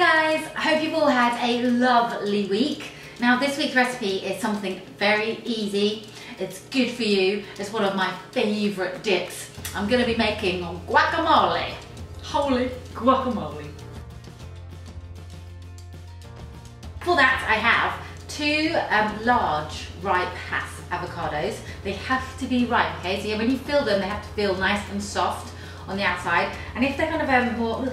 guys, I hope you've all had a lovely week. Now this week's recipe is something very easy. It's good for you. It's one of my favourite dips. I'm going to be making guacamole. Holy guacamole. For that I have two um, large ripe Hass avocados. They have to be ripe, okay? So yeah, when you fill them, they have to feel nice and soft on the outside. And if they're kind of um, more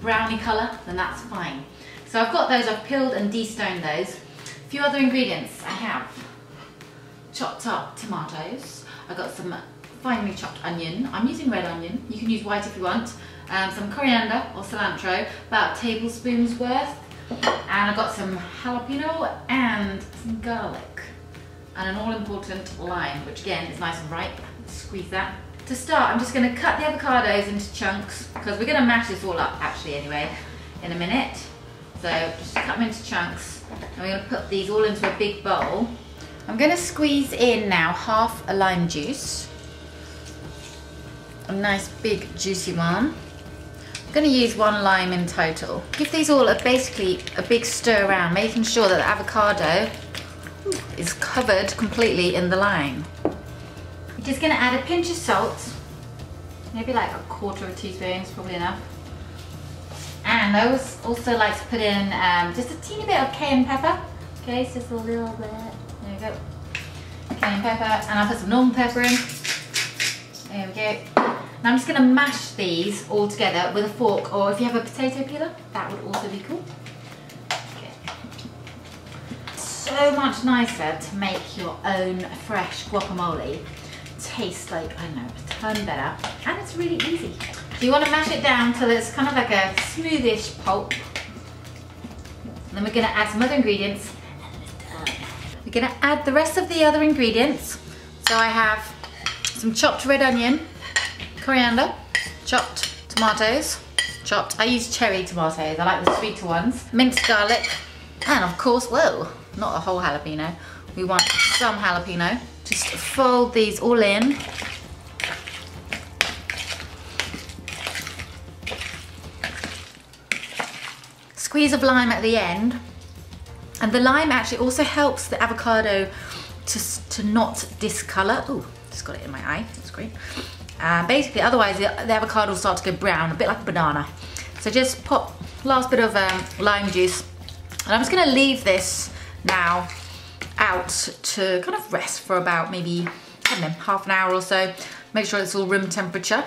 browny colour, then that's fine. So I've got those, I've peeled and destoned those. A few other ingredients I have chopped up tomatoes. I've got some finely chopped onion. I'm using red onion. You can use white if you want. Um, some coriander or cilantro, about tablespoons worth. And I've got some jalapeno and some garlic. And an all important lime, which again is nice and ripe. Squeeze that to start, I'm just going to cut the avocados into chunks because we're going to mash this all up actually anyway in a minute. So just cut them into chunks and we're going to put these all into a big bowl. I'm going to squeeze in now half a lime juice. A nice big juicy one. I'm going to use one lime in total. Give these all a, basically a big stir around, making sure that the avocado is covered completely in the lime. Just gonna add a pinch of salt, maybe like a quarter of a teaspoon is probably enough. And I also like to put in um, just a teeny bit of cayenne pepper. Okay, so just a little bit. There we go. Cayenne pepper, and I'll put some normal pepper in. There we go. Now I'm just gonna mash these all together with a fork, or if you have a potato peeler, that would also be cool. So much nicer to make your own fresh guacamole taste like, I don't know, a ton better. And it's really easy. So you want to mash it down till it's kind of like a smoothish pulp. And then we're going to add some other ingredients. We're going to add the rest of the other ingredients. So I have some chopped red onion, coriander, chopped tomatoes, chopped. I use cherry tomatoes. I like the sweeter ones. Minced garlic, and of course, whoa, not a whole jalapeno. We want some jalapeno. Just fold these all in. Squeeze of lime at the end. And the lime actually also helps the avocado to, to not discolor. Oh, just got it in my eye, that's great. Uh, basically, otherwise the, the, avocado will start to go brown, a bit like a banana. So just pop last bit of um, lime juice. And I'm just gonna leave this now out to kind of rest for about maybe, I don't know, half an hour or so. Make sure it's all room temperature.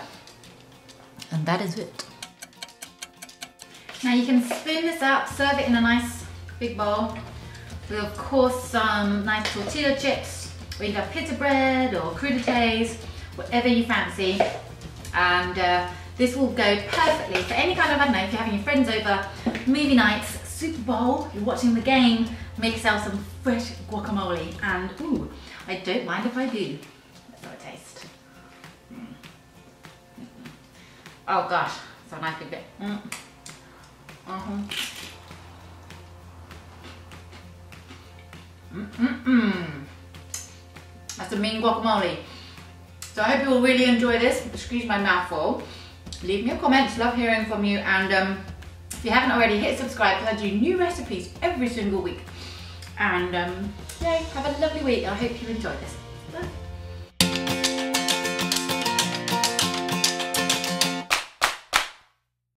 And that is it. Now you can spoon this up, serve it in a nice big bowl with of course some nice tortilla chips, or you have pita bread or crudités, whatever you fancy. And uh, this will go perfectly for any kind of, I don't know, if you're having your friends over, movie nights, Super Bowl, you're watching the game, make yourself some fresh guacamole and ooh, I don't mind if I do. Let's have a taste. Mm. Oh gosh, it's a nice big bit. Mm. Uh -huh. Mm -mm -mm. That's a mean guacamole. So I hope you will really enjoy this. Excuse my mouthful. Leave me a comment, love hearing from you and um, if you haven't already, hit subscribe because I do new recipes every single week. And um, yeah, have a lovely week. I hope you enjoy this.